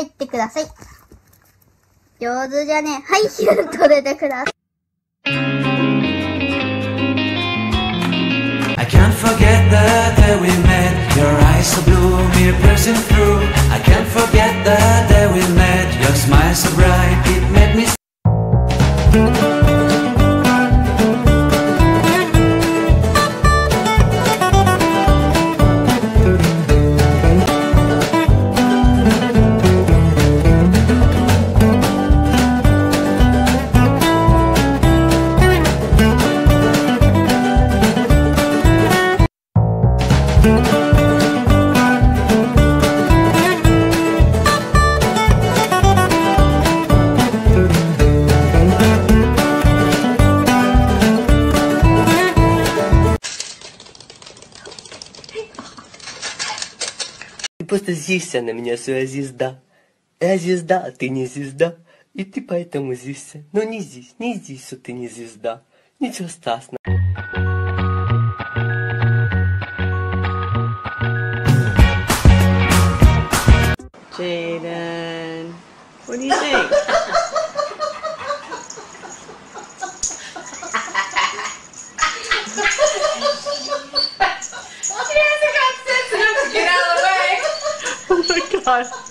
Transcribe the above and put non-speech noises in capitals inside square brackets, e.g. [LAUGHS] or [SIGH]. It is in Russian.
入ってください。上手じゃねえ。はい、ヒュンと出てください。I can't forget the day we met. Your eyes so blue, me piercing through. I can't forget the day we met. Просто злишься на меня, своя звезда. Я звезда, а ты не звезда. И ты поэтому злишься. Но не здесь, не здесь, что ты не звезда. Ничего страшного. Jaden, what do you think? [LAUGHS] god.